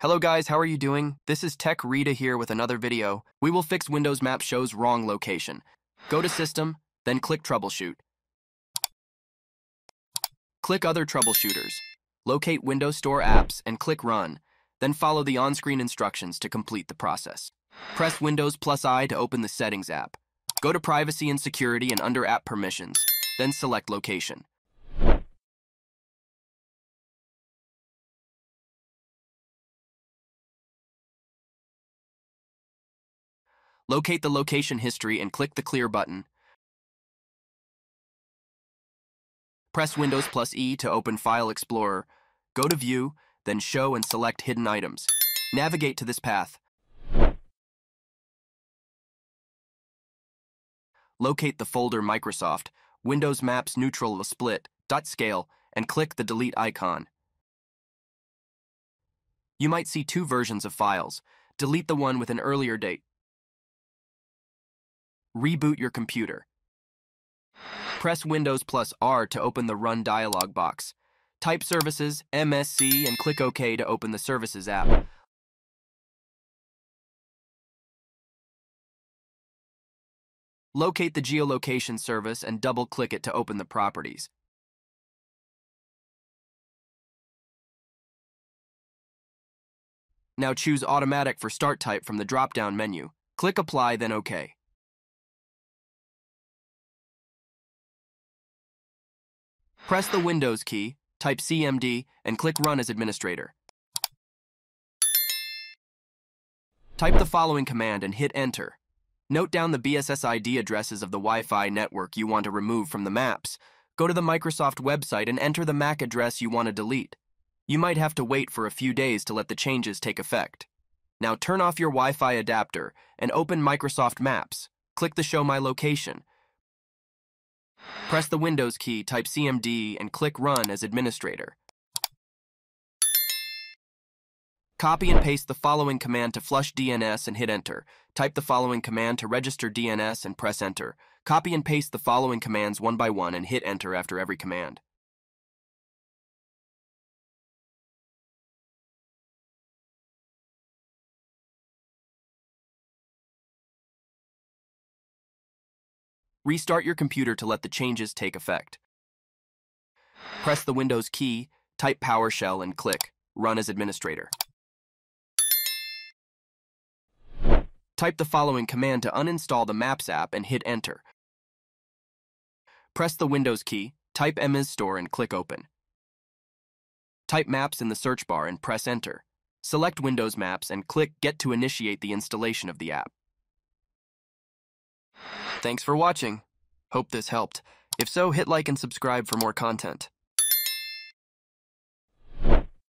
Hello guys, how are you doing? This is Tech Reda here with another video. We will fix Windows Map shows wrong location. Go to System, then click Troubleshoot. Click Other Troubleshooters. Locate Windows Store apps and click Run, then follow the on-screen instructions to complete the process. Press Windows plus I to open the Settings app. Go to Privacy and Security and under App Permissions, then select Location. Locate the location history and click the Clear button. Press Windows plus E to open File Explorer. Go to View, then Show and select Hidden Items. Navigate to this path. Locate the folder Microsoft, Windows Maps Neutral Split, dot scale, and click the Delete icon. You might see two versions of files. Delete the one with an earlier date. Reboot your computer. Press Windows plus R to open the Run dialog box. Type Services, MSC, and click OK to open the Services app. Locate the geolocation service and double-click it to open the properties. Now choose Automatic for Start Type from the drop-down menu. Click Apply, then OK. Press the Windows key, type CMD, and click Run as administrator. Type the following command and hit Enter. Note down the BSSID addresses of the Wi-Fi network you want to remove from the maps. Go to the Microsoft website and enter the MAC address you want to delete. You might have to wait for a few days to let the changes take effect. Now turn off your Wi-Fi adapter and open Microsoft Maps. Click the Show My Location. Press the Windows key, type CMD, and click Run as administrator. Copy and paste the following command to flush DNS and hit Enter. Type the following command to register DNS and press Enter. Copy and paste the following commands one by one and hit Enter after every command. Restart your computer to let the changes take effect. Press the Windows key, type PowerShell, and click Run as Administrator. Type the following command to uninstall the Maps app and hit Enter. Press the Windows key, type MSstore and click Open. Type Maps in the search bar and press Enter. Select Windows Maps and click Get to initiate the installation of the app. Thanks for watching. Hope this helped. If so, hit like and subscribe for more content.